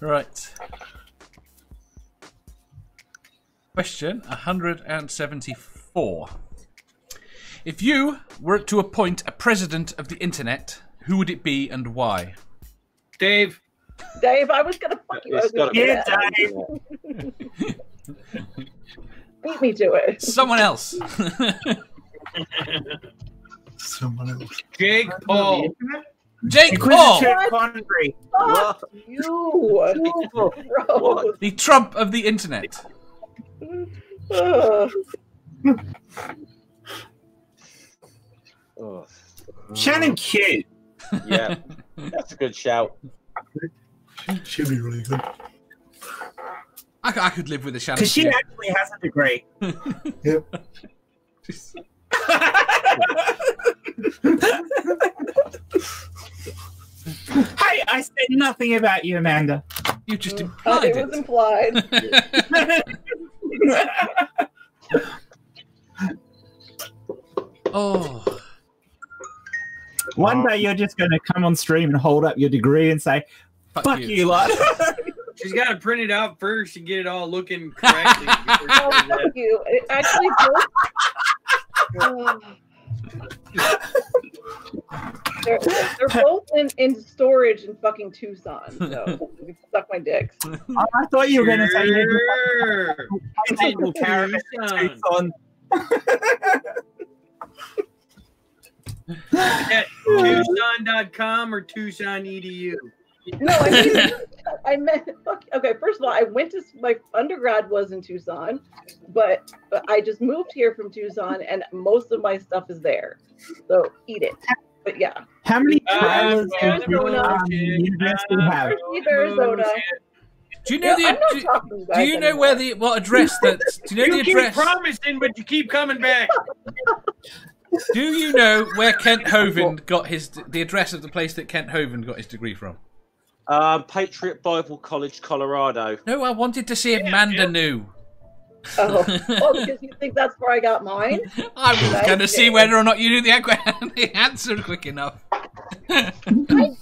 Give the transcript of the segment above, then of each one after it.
Right. Question 174. If you were to appoint a president of the internet, who would it be and why? Dave. Dave, I was gonna fuck you. I was It's gonna gotta do. Beat me to it. Someone else. Someone else. Jake Paul. Jake Paul, Inquisitor Connery. Fuck you. The Trump of the internet. Ugh. Oh, Shannon Q. yeah, that's a good shout. She'd be really good. I could live with a Shannon. Because she Q. actually has a degree. Yep. Hey, I said nothing about you, Amanda. You just Uh, implied it was implied. oh, One day you're just going to come on stream and hold up your degree and say, fuck, fuck you. you, lot. She's got to print it out first and get it all looking correctly. before Oh, fuck you. It actually both. They're, they're both in, in storage in fucking Tucson, so you suck my dicks. I thought you were going to say you Sure. had people caravan Tucson. on. At Tucson.com or Tucson edu. No, I mean, I meant fuck. Okay, first of all, I went to my undergrad was in Tucson, but, but I just moved here from Tucson, and most of my stuff is there. So eat it. But yeah, How many Uh, trailers does your Arizona. um, have? Arizona. Do you know Yeah, the? not Do, to you do you know anymore. where the what address that? Do you know You the keep promising, but you keep coming back. Do you know where Kent Hovind got his the address of the place that Kent Hovind got his degree from? Um, Patriot Bible College, Colorado. No, I wanted to see if Manda knew. Oh, oh, because you think that's where I got mine? I was Right. going to see whether or not you knew the, aqu- the answer quick enough. I didn't.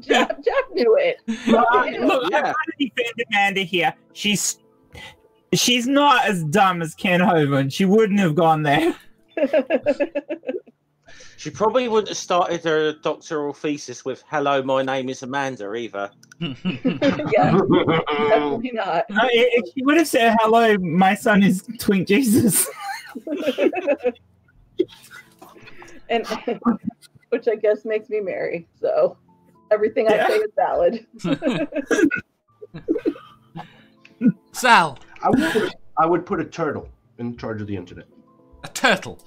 Jack, Jack knew it. Look, Yeah. I'm trying to defend Amanda here. She's she's not as dumb as Kent Hovind. She wouldn't have gone there. She probably wouldn't have started her doctoral thesis with "Hello, my name is Amanda" either. yeah, definitely not. Uh, if she would have said, "Hello, my son is Twink Jesus." And which I guess makes me Mary. So everything I say is valid. Sal, I would, put a, I would put a turtle in charge of the internet. a turtle.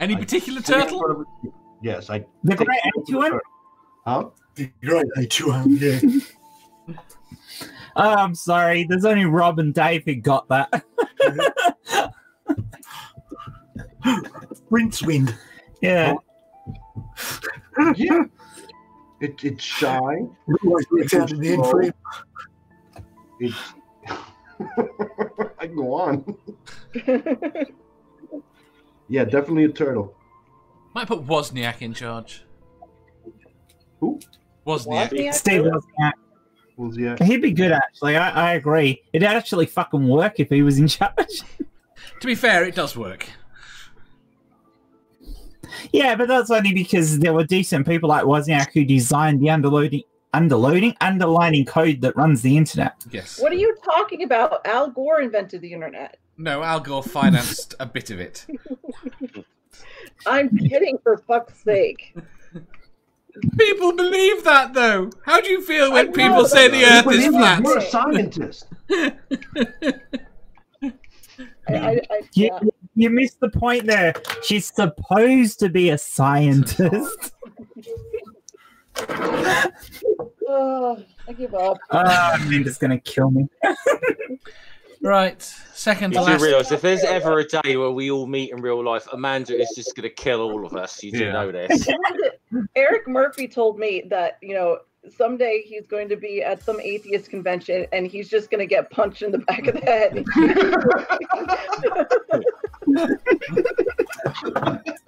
Any particular turtle? Yes, I. The take great turtle to the A'Tuin? turtle. Great, A'Tuin, yeah. Oh, I'm sorry. There's only Rob and Dave who got that. Rincewind. Yeah. Oh. Yeah. It, it's shy. It always works out in the end for. It's. I can go on. Yeah, definitely a turtle. Might put Wozniak in charge. Who? Wozniak. Wozniak? Steve Wozniak. Was yeah. He'd be good, actually. I, I agree. It'd actually fucking work if he was in charge. To be fair, it does work. yeah, but that's only because there were decent people like Wozniak who designed the underloading, underloading, underlining code that runs the internet. Yes. what are you talking about? Al Gore invented the internet. No, Al Gore financed a bit of it. I'm kidding, for fuck's sake. People believe that, though. How do you feel when I people say but- the Earth is flat? You're a scientist. I, I, I, You, yeah. you missed the point there. She's supposed to be a scientist. Oh, I give up. Ah, Amanda's gonna kill me. Right. Second to You do last. realise if there's ever a day where we all meet in real life, Amanda is just going to kill all of us. You do Yeah. know this. Eric Murphy told me that, you know, someday he's going to be at some atheist convention and he's just going to get punched in the back of the head. so,